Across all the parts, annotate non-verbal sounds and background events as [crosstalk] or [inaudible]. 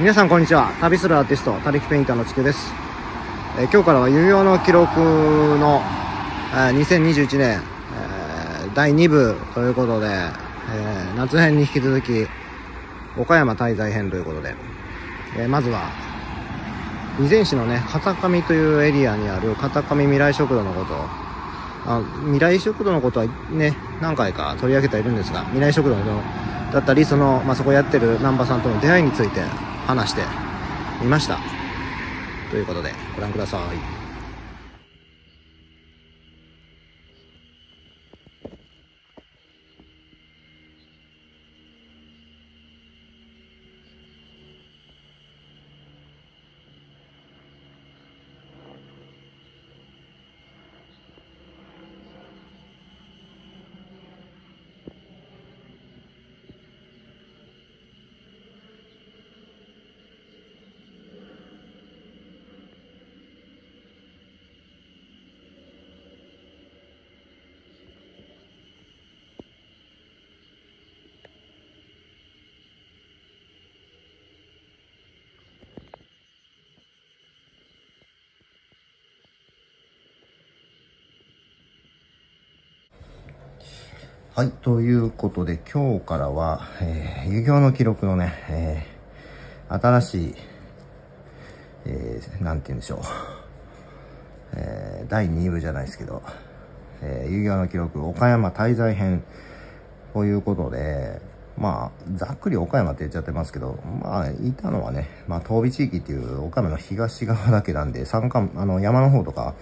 皆さんこんにちは。旅するアーティスト他力ペインターのちくです、えー今日からは有用の記録の、えー2021年、えー第2部ということで、えー夏編に引き続き岡山滞在編ということで、えまずは備前市のね片上というエリアにある片上未来食堂のこと。あ未来食堂のことはね何回か取り上げてはいるんですが未来食堂のだったりその、まあ、そこやってる南波さんとの出会いについて話してみました。ということでご覧ください。はい、ということで今日からは、えー、遊戯王の記録のね、えー新しい、えー、なんて言うんでしょう、えー第2部じゃないですけど、えー遊戯王の記録岡山滞在編ということで、まあ、ざっくり岡山って言っちゃってますけど、まあ、いたのはね、まあ、東美地域っていう岡山の東側だけなんで、山間、あの、山の方とか、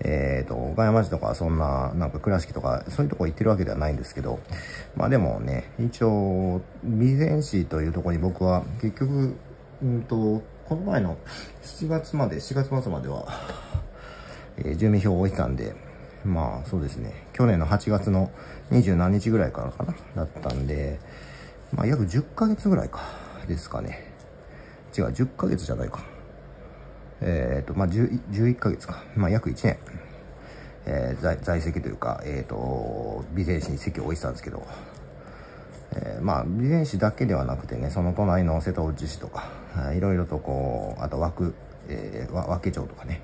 えっ、と、岡山市とか、そんな、なんか倉敷とか、そういうとこ行ってるわけではないんですけど、まあでもね、一応、備前市というところに僕は、結局、うんと、この前の7月まで、4月末までは、えー住民票を置いてたんで、まあそうですね、去年の8月の20何日ぐらいからかな、だったんで、まあ約10ヶ月ぐらいか、ですかね。違う、10ヶ月じゃないか。えっ、と、まあ11ヶ月か。まあ約1年、えー在在籍というか、えっ、と、備前市に籍を置いてたんですけど、えーまあ備前市だけではなくてねその隣の瀬戸内市とかいろいろとこうあと和久、えー、和気町とかね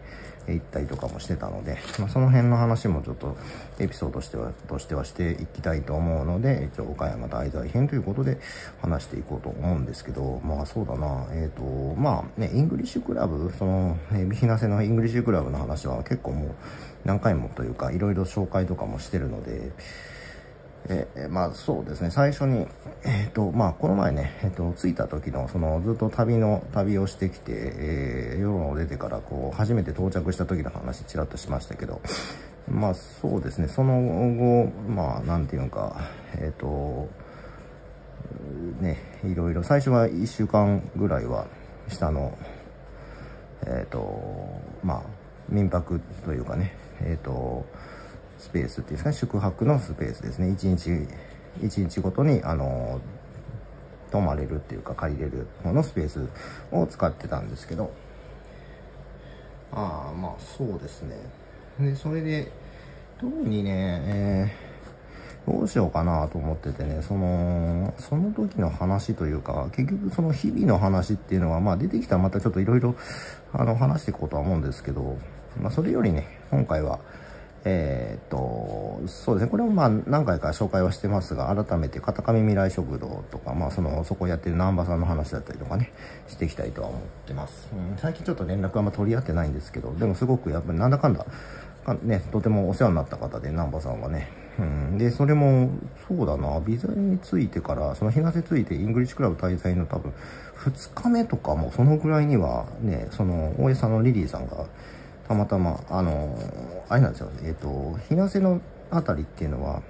行ったりとかもしてたので、まあ、その辺の話もちょっとエピソードとしてはとしてはしていきたいと思うので一応岡山滞在編ということで話していこうと思うんですけどまあそうだな。えっ、とまあね English Club そのえービ日生の English Club の話は結構もう何回もというかいろいろ紹介とかもしてるのでえーまあそうですね。最初にえっ、とまあこの前ね、えっと着いた時のそのずっと旅の旅をしてきて、えー、夜を出てからこう初めて到着した時の話ちらっとしましたけどまあそうですね。その後まあなんていうかえっ、とねいろいろ最初は1週間ぐらいは下のえっ、とまあ民泊というかねえっ、とスペースっていうですかね宿泊のスペースですね。1日一日ごとにあの泊まれるっていうか借りれる方のスペースを使ってたんですけど。ああまあそうですね。でそれで特にね、えーどうしようかなと思っててね、その、その時の話というか、結局その日々の話っていうのは、まあ出てきたらまたちょっといろいろ、あの、話していこうとは思うんですけど、まあそれよりね、今回は、えーっと、そうですね、これもまあ何回か紹介はしてますが、改めて片上未来食堂とか、まあその、そこをやってる南波さんの話だったりとかね、していきたいとは思ってます。うん、最近ちょっと連絡はあんま取り合ってないんですけど、でもすごくやっぱりなんだかんだ、かね、とてもお世話になった方で、難波さんはね。うん、で、それも、そうだな、日生に着いてから、その日生着いて English Club 滞在の多分、2日目とかもそのぐらいには、ね、その、大江さんのリリーさんが、たまたま、あの、あれなんですよ、えっ、と、日生のあたりっていうのは、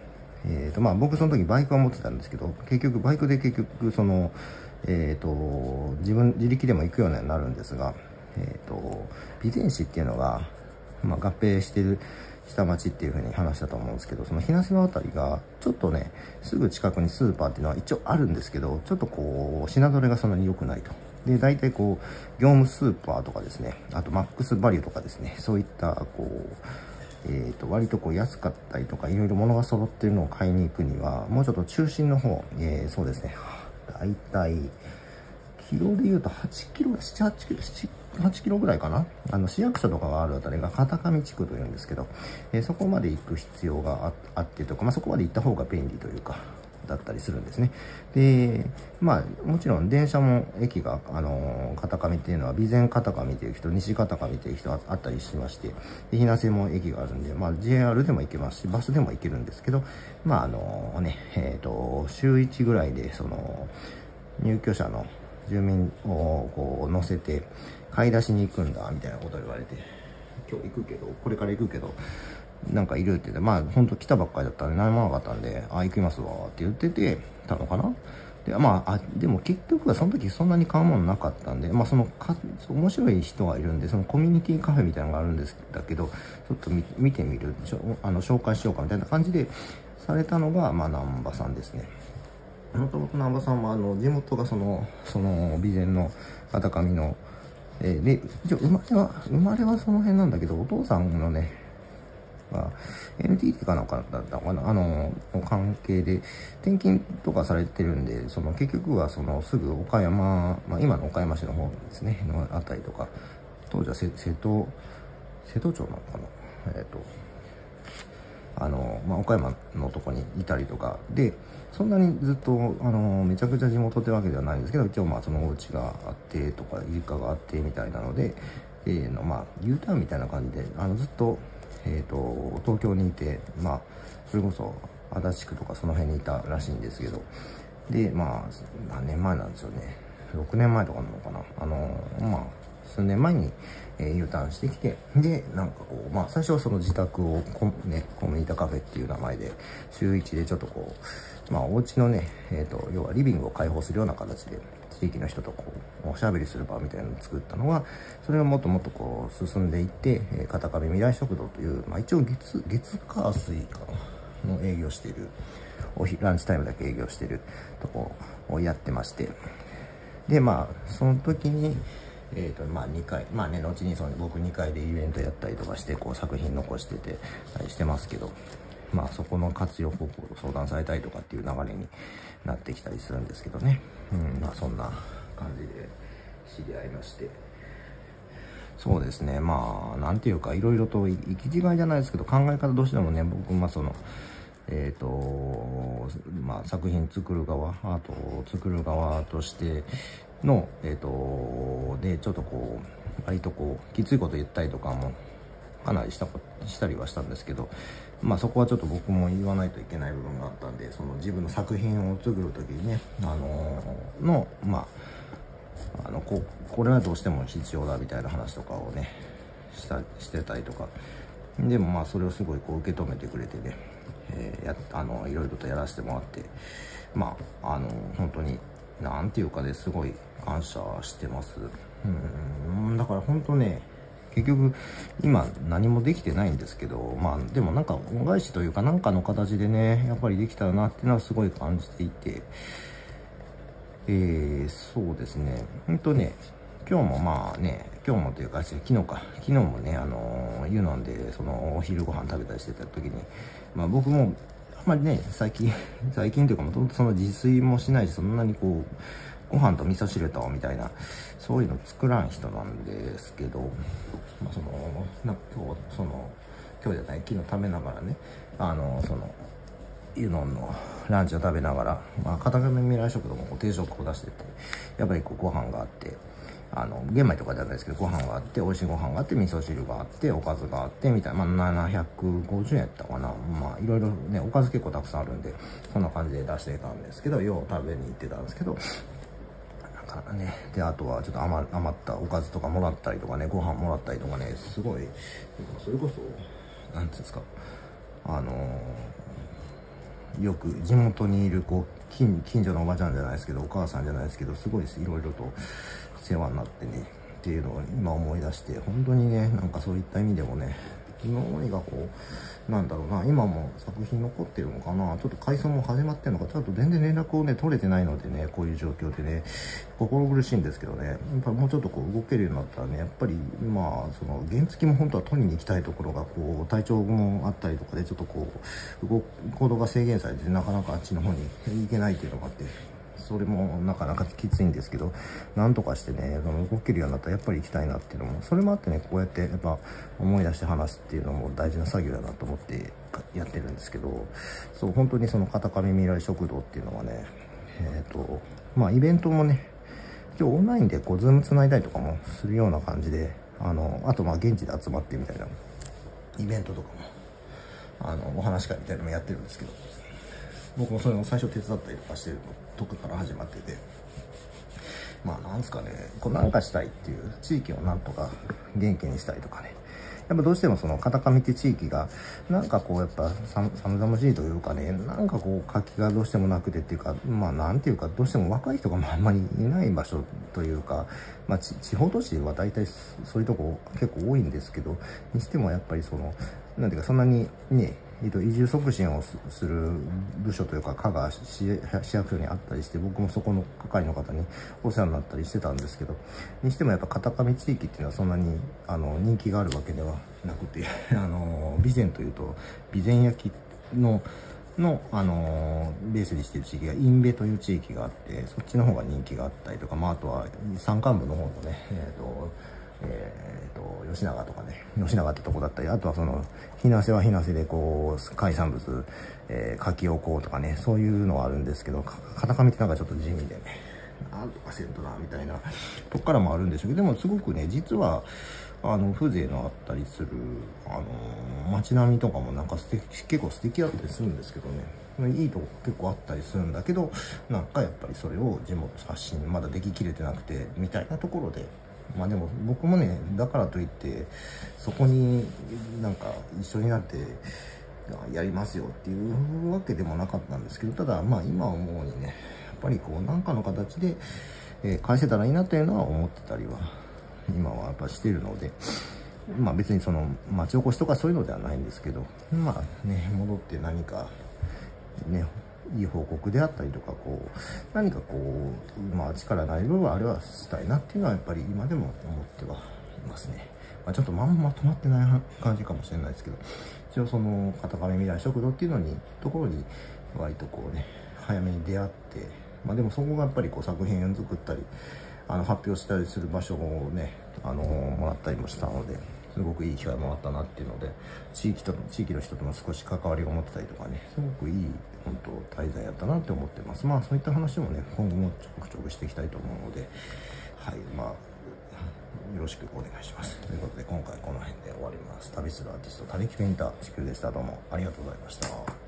えっ、と、まあ僕その時バイクは持ってたんですけど、結局バイクで結局、その、えっ、と、自分、自力でも行くようになるんですが、えっ、と、備前市っていうのが、まあ合併してる、下町っていう風に話したと思うんですけど、その日生のあたりが、ちょっとね、すぐ近くにスーパーっていうのは一応あるんですけど、ちょっとこう、品取れがそんなに良くないと。で、大体こう、業務スーパーとかですね、あとマックスバリューとかですね、そういった、こう、えー、と割とこう安かったりとかいろいろ物が揃ってるのを買いに行くにはもうちょっと中心の方、えーそうですね。大体キロで言うと8キロ、7、8キロ、8キロぐらいかな。あの市役所とかがあるあたりが片上地区というんですけど、えー、そこまで行く必要があってとか、まあ、そこまで行った方が便利というかだったりするんですね。でまあもちろん電車も駅が、あのー、片上っていうのは備前片上という人西片上という人あったりしましてで日生も駅があるんで、まあ、JR でも行けますしバスでも行けるんですけどまああの、ねえっ、ー、と週1ぐらいでその入居者の住民をこう乗せて買い出しに行くんだみたいなことを言われて今日行くけどこれから行くけどなんかいるって言ってまあほんと来たばっかりだったんで何もなかったんであ行きますわって言っててたのかな？でまあ、あでも結局はその時そんなに買うものなかったんで、まあそのか、面白い人がいるんで、そのコミュニティカフェみたいなのがあるんですだけど、ちょっと見てみるあの、紹介しようかみたいな感じでされたのが、まあ、南波さんですね。もともと南波さんは、あの、地元がその、その、備前の片上の、えー、で、一応生まれは、生まれはその辺なんだけど、お父さんのね、が NTT かなんかだったかな、あの、関係で、転勤とかされてるんで、その結局はそのすぐ岡山、まあ今の岡山市の方ですね、のあたりとか、当時は瀬戸、瀬戸町なのかな、えっ、ー、と、あの、まあ、岡山のとこにいたりとか。でそんなにずっとあのめちゃくちゃ地元ってわけではないんですけど一応まあそのお家があってとか実家があってみたいなので、えー、のまあ U ターンみたいな感じであのずっと,、えーと、東京にいてまあそれこそ足立区とかその辺にいたらしいんですけどでまあ何年前なんですよね。6年前とかなのかな。あのまあ数年前に、えー、U ターンしてきて、で、なんかこう、まあ最初はその自宅をコ,、ね、コミュニタカフェっていう名前で、週1でちょっとこう、まあお家のね、えっ、ー、と、要はリビングを開放するような形で、地域の人とこう、おしゃべりする場みたいなのを作ったのは、それがもっともっとこう、進んでいって、えー、片壁未来食堂という、まあ一応月、月火水か、の営業している、おひランチタイムだけ営業しているとこをやってまして、で、まあ、その時に、えーとまあ、2回まあね後にその僕2回でイベントやったりとかしてこう作品残しててたりしてますけどまあそこの活用方法を相談されたりとかっていう流れになってきたりするんですけどね。うんまあそんな感じで知り合いまして。そうですねまあなんていうかいろいろと行き違いじゃないですけど考え方どうしてもね僕まあそのえーとまあ、作品作る側アートを作る側としての、えっ、ー、と、で、ちょっとこう、割とこう、きついこと言ったりとかも、かなりしたしたりはしたんですけど、まあそこはちょっと僕も言わないといけない部分があったんで、その自分の作品を作る時にね、あのー、の、まあ、あのこ、これはどうしても必要だみたいな話とかをね、したしてたりとか、でもまあそれをすごいこう受け止めてくれてね、えー、やあのいろいろとやらせてもらってまああの本当になんていうかねすごい感謝してます。うん、だから本当ね、結局今何もできてないんですけど、まあでもなんか恩返しというかなんかの形でね、やっぱりできたらなっていうのはすごい感じていて、えー、そうですね、ほんとね、今日もまあね、今日もというか、昨日か、昨日もね、あのー、湯飲んで、その、お昼ご飯食べたりしてた時に、まあ僕も、あんまりね、最近、最近というかもともとその自炊もしないし、そんなにこう、ご飯と味噌汁とみたいなそういうの作らん人なんですけど、まあ、そのな今日その今日じゃない昨日食べながらねあのそのユノンのランチを食べながら、まあ、片上未来食堂も定食を出しててやっぱりこうご飯があってあの玄米とかじゃないですけどご飯があって美味しいご飯があって味噌汁があっておかずがあってみたいな、まあ、750円やったかな。まあいろいろねおかず結構たくさんあるんでそんな感じで出していたんですけどよう食べに行ってたんですけどからね。であとはちょっと余余ったおかずとかもらったりとかねご飯もらったりとかねすごいそれこそ何ていうんですかあのー、よく地元にいるこう近近所のおばちゃんじゃないですけどお母さんじゃないですけどすごいいろいろと世話になってねっていうのを今思い出して本当にねなんかそういった意味でもね今までがこうなんだろうな、今も作品残ってるのかな、ちょっと改装も始まってるのか、ちょっと全然連絡をね、取れてないのでね、こういう状況でね、心苦しいんですけどね、やっぱもうちょっとこう動けるようになったらね、やっぱり、まあ、その、原付も本当は取りに行きたいところが、こう、体調もあったりとかで、ちょっとこう、動行動が制限されて、なかなかあっちの方に行けないっていうのがあって、それもなかなかきついんですけど、なんとかしてね、その動けるようになったらやっぱり行きたいなっていうのも、それもあってね、こうやってやっぱ思い出して話すっていうのも大事な作業だなと思ってやってるんですけど、そう、本当にその片上未来食堂っていうのはね、えっ、ー、と、まあイベントもね、今日オンラインでこう、ズーム繋いだりとかもするような感じで、あの、あとまあ現地で集まってみたいなイベントとかも、あの、お話会みたいなのもやってるんですけど、僕もそれを最初手伝ったりとかしてるとこから始まってて、まあなんですかね、こうなんかしたいっていう地域をなんとか元気にしたいとかね、やっぱどうしてもその片上って地域が、なんかこうやっぱ寒々しいというかね、なんかこう活気がどうしてもなくてっていうか、まあなんていうか、どうしても若い人があんまりいない場所というか、まあ地方都市は大体そういうとこ結構多いんですけど、にしてもやっぱりその、なんていうかそんなにね、えっと、移住促進をする部署というか課が市役所にあったりして僕もそこの係の方にお世話になったりしてたんですけどにしてもやっぱ片上地域っていうのはそんなにあの人気があるわけではなくて [laughs] あの備前というと備前焼のの、あのベースにしてる地域が、インベという地域があって、そっちの方が人気があったりとか、まあ、あとは山間部の方のね、えっ、ー、と、えーと、吉永とかね吉永ってとこだったりあとはその日なせは日なせでこう海産物、えー、柿をこうとかねそういうのはあるんですけど片上ってなんかちょっと地味でねなんとかせんとなみたいなとこからもあるんでしょうけどでもすごくね実はあの風情のあったりするあの街並みとかもなんか素敵結構素敵だったりするんですけどね。いいとこ結構あったりするんだけどなんかやっぱりそれを地元発信まだでききれてなくてみたいなところでまあでも僕もねだからといってそこになんか一緒になってやりますよっていうわけでもなかったんですけどただまあ今思うにねやっぱりこう何かの形で、え、返せたらいいなというのは思ってたりは今はやっぱしてるので。まあ別にその町おこしとかそういうのではないんですけど、まあね、戻って何かね、いい報告であったりとか、こう、何かこう、まあ力ない部分はあれはしたいなっていうのはやっぱり今でも思ってはいますね。まあ、ちょっとまんまとまってない感じかもしれないですけど、一応その、片上未来食堂っていうのに、ところに、割とこうね、早めに出会って、まあでもそこがやっぱりこう作品を作ったり、あの、発表したりする場所をね、あのもらったりもしたので、すごくいい機会もあったなっていうので、地域と、地域の人とも少し関わりを持ってたりとかね、すごくいい、本当滞在やったなって思ってます。まあそういった話もね、今後もちょくちょくしていきたいと思うので、はい、まあ、よろしくお願いします。ということで、今回この辺で終わります。旅するアーティスト、旅木ペインター、地球でした。どうもありがとうございました。